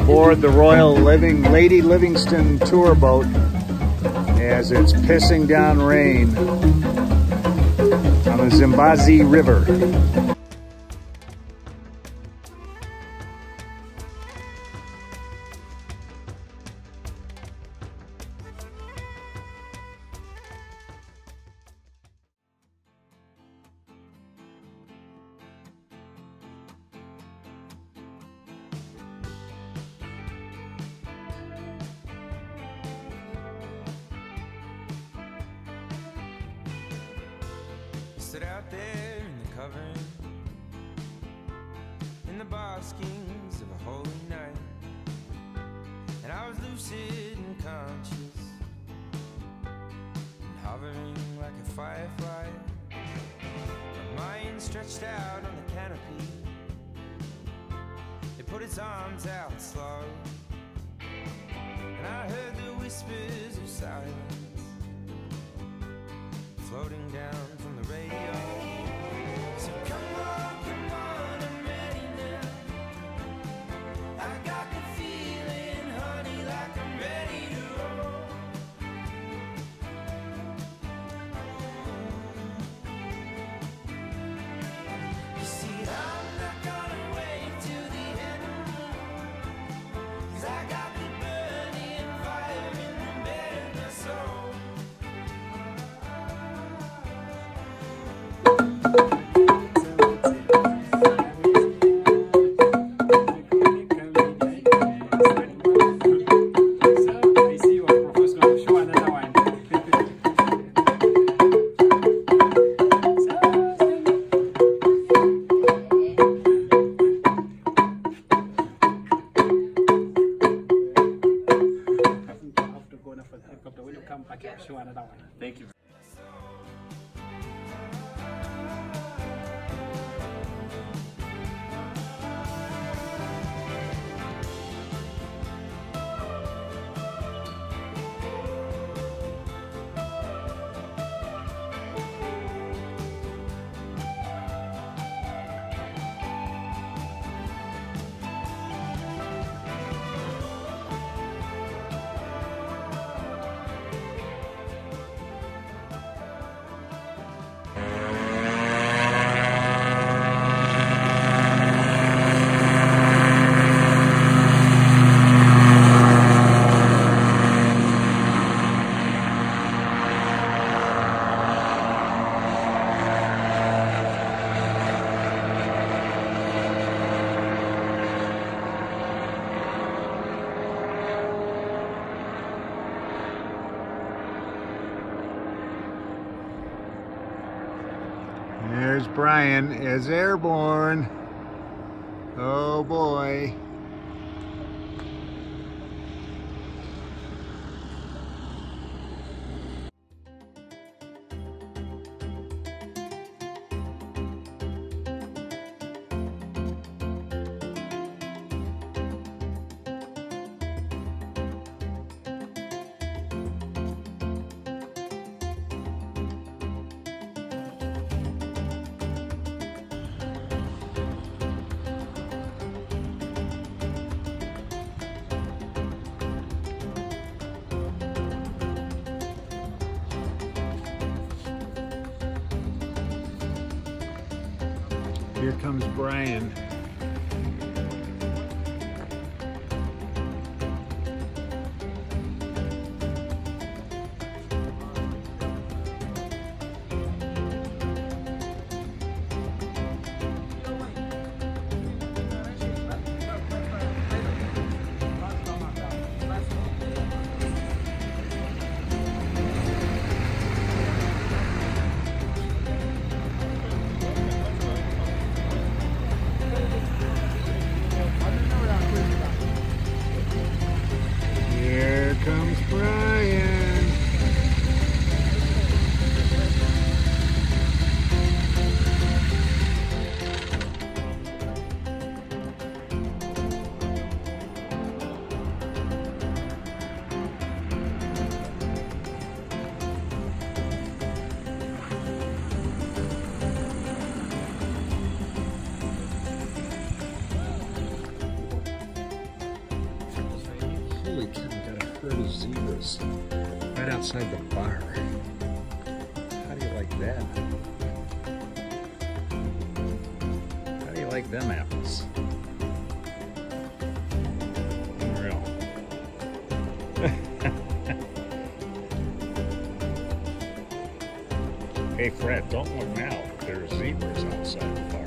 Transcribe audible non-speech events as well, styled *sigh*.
Aboard the Royal Living Lady Livingstone tour boat as it's pissing down rain on the Zambezi River. Stood out there in the covering, in the baskings of a holy night, and I was lucid and conscious, and hovering like a firefly. My mind stretched out on the canopy. It put its arms out slow, and I heard the whispers of silence floating down radio. Thank you. There's Brian is airborne. Oh boy. Here comes Brian. Zebras right outside the bar. How do you like that? How do you like them apples? Unreal. *laughs* hey Fred, don't look now. There's zebras outside the bar.